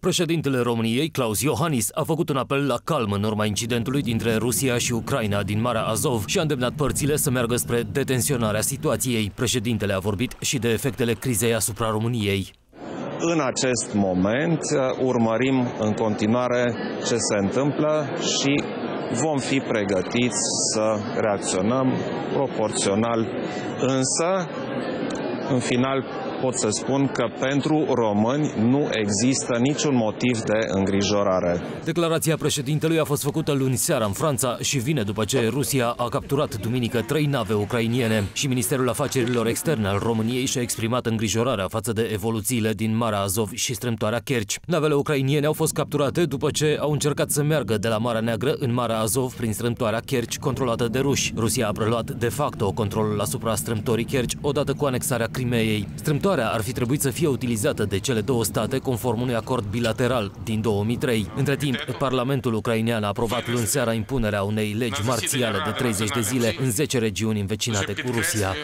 Președintele României, Claus Iohannis, a făcut un apel la calm în urma incidentului dintre Rusia și Ucraina din Marea Azov și a îndemnat părțile să meargă spre detenționarea situației. Președintele a vorbit și de efectele crizei asupra României. În acest moment urmărim în continuare ce se întâmplă și vom fi pregătiți să reacționăm proporțional. Însă, în final, pot să spun că pentru români nu există niciun motiv de îngrijorare. Declarația președintelui a fost făcută luni seara în Franța și vine după ce Rusia a capturat duminică trei nave ucrainiene și Ministerul Afacerilor Externe al României și-a exprimat îngrijorarea față de evoluțiile din Marea Azov și strâmtoarea Kerch. Navele ucrainiene au fost capturate după ce au încercat să meargă de la Marea Neagră în Marea Azov prin strâmtoarea Kerch controlată de ruși. Rusia a preluat de facto controlul asupra strâmtorii Kerch odată cu anexarea Crimeei. Strâmtoarea Vânătoarea ar fi trebuit să fie utilizată de cele două state conform unui acord bilateral din 2003. Între timp, Parlamentul ucrainean a aprobat luni seara impunerea unei legi marțiale de 30 de zile în 10 regiuni învecinate cu Rusia.